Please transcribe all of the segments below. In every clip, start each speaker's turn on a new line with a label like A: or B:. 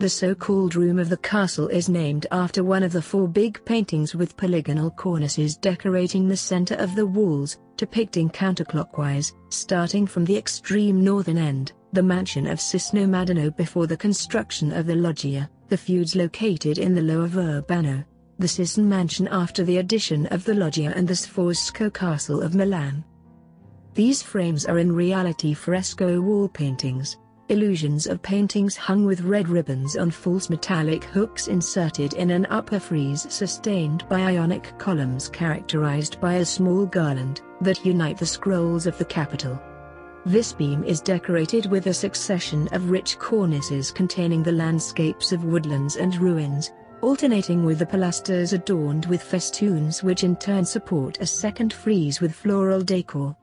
A: The so-called room of the castle is named after one of the four big paintings with polygonal cornices decorating the center of the walls, depicting counterclockwise, starting from the extreme northern end, the mansion of Cesano before the construction of the loggia, the feuds located in the lower Verbano, the Cesano mansion after the addition of the loggia and the Sforzesco castle of Milan. These frames are in reality fresco wall paintings, illusions of paintings hung with red ribbons on false metallic hooks inserted in an upper frieze sustained by ionic columns characterized by a small garland that unite the scrolls of the capital. This beam is decorated with a succession of rich cornices containing the landscapes of woodlands and ruins, alternating with the pilasters adorned with festoons which in turn support a second frieze with floral decor.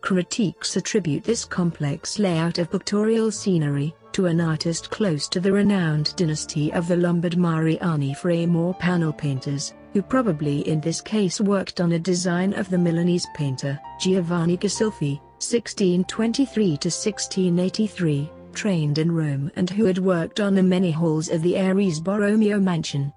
A: Critiques attribute this complex layout of pictorial scenery to an artist close to the renowned dynasty of the Lombard Mariani frame or panel painters, who probably in this case worked on a design of the Milanese painter Giovanni Ghisolfi, 1623-1683, trained in Rome and who had worked on the many halls of the Arese Borromeo mansion.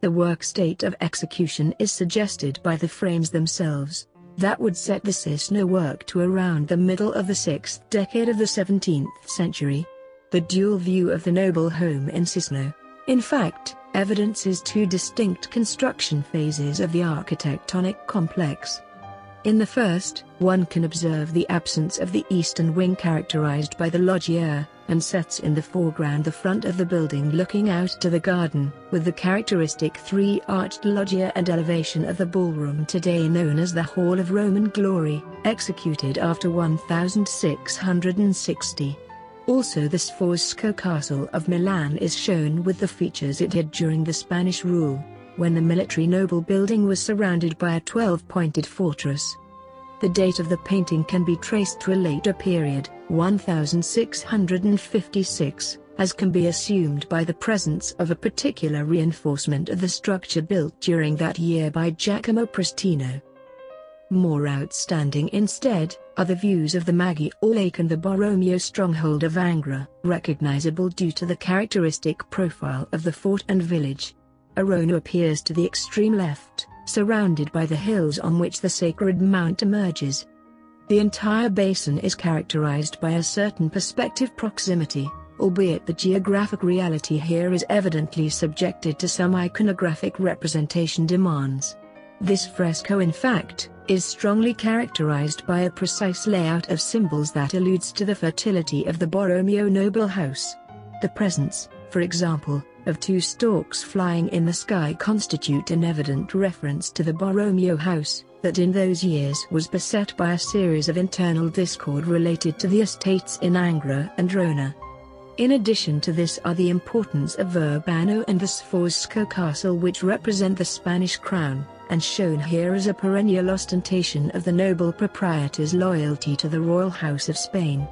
A: The work state of execution is suggested by the frames themselves that would set the Cesano work to around the middle of the 6th decade of the 17th century. The dual view of the noble home in Cesano. in fact, evidences two distinct construction phases of the architectonic complex. In the first, one can observe the absence of the eastern wing characterized by the loggia, and sets in the foreground the front of the building looking out to the garden, with the characteristic three-arched loggia and elevation of the ballroom today known as the Hall of Roman Glory, executed after 1660. Also the Sforzesco Castle of Milan is shown with the features it had during the Spanish rule when the military noble building was surrounded by a 12-pointed fortress. The date of the painting can be traced to a later period, 1656, as can be assumed by the presence of a particular reinforcement of the structure built during that year by Giacomo Prestino. More outstanding instead, are the views of the Maggiore Lake and the Borromeo stronghold of Angera, recognizable due to the characteristic profile of the fort and village. Arona appears to the extreme left, surrounded by the hills on which the sacred mount emerges. The entire basin is characterized by a certain perspective proximity, albeit the geographic reality here is evidently subjected to some iconographic representation demands. This fresco in fact, is strongly characterized by a precise layout of symbols that alludes to the fertility of the Borromeo noble house. The presence, for example, of two storks flying in the sky constitute an evident reference to the Borromeo house, that in those years was beset by a series of internal discord related to the estates in Angera and Arona. In addition to this are the importance of Verbano and the Sforzesco castle which represent the Spanish crown, and shown here as a perennial ostentation of the noble proprietor's loyalty to the royal house of Spain.